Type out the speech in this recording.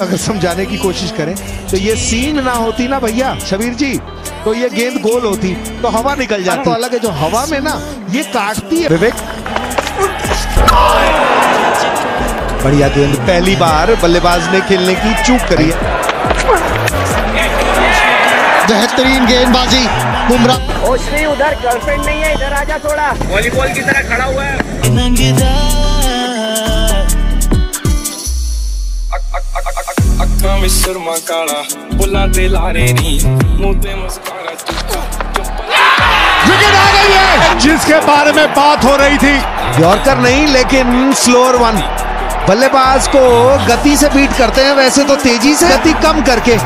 अगर समझाने की कोशिश करें तो ये सीन ना होती ना भैया शबीर जी। तो ये गेंद गोल होती तो हवा निकल जाती। तो अलग है जो हवा में ना ये काटती है। विवेक। बढ़िया गेंद पहली बार बल्लेबाज ने खेलने की चूक करी है। बेहतरीन गेंदबाजी बुमराह। उधर गर्लफ्रेंड नहीं है इधर आजा थोड़ा। वॉलीबॉल की तरह खड़ा हुआ है। विकेट आ गई है। जिसके बारे में बात हो रही थी। यॉर्कर नहीं लेकिन स्लोअर वन बल्लेबाज को गति से बीट करते हैं वैसे तो तेज़ी से। गति कम करके।